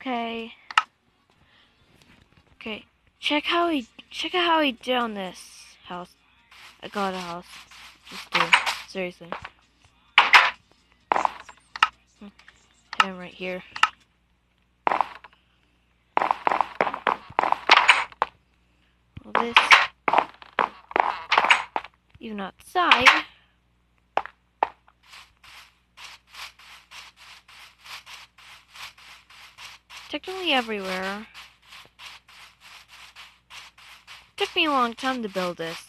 Okay. Okay. Check how he check out how he did on this house. I got a house. Just do. Seriously. Hit him right here. Well, this even outside. Technically everywhere. Took me a long time to build this.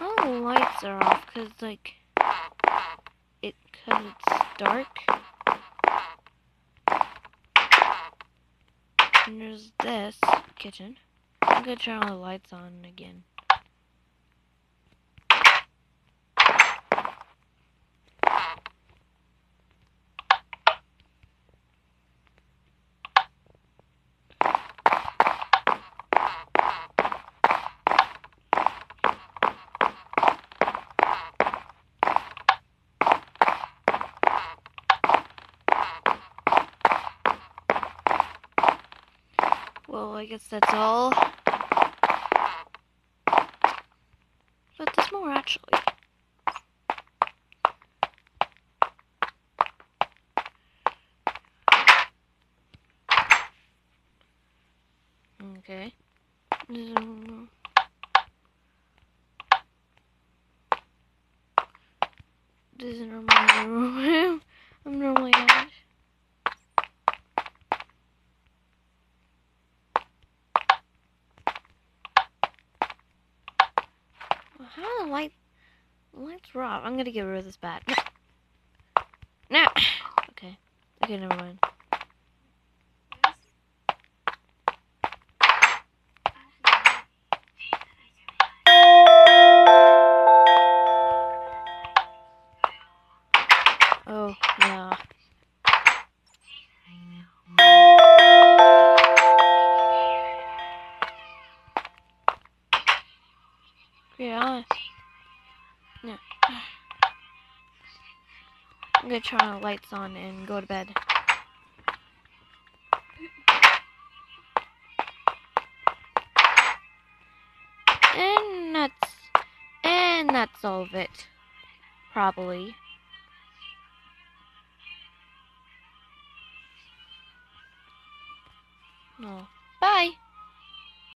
All the lights are off because, like, it, cause it's dark. And there's this kitchen. I'm gonna turn all the lights on again. Well, I guess that's all. But there's more actually. Okay. Mm. This is room. How the light lights were? I'm gonna get rid of this bat. No. No. Okay. Okay, never mind. Oh, yeah. Yeah. I'm gonna turn the lights on and go to bed. And that's and that's all of it. Probably. No. Bye.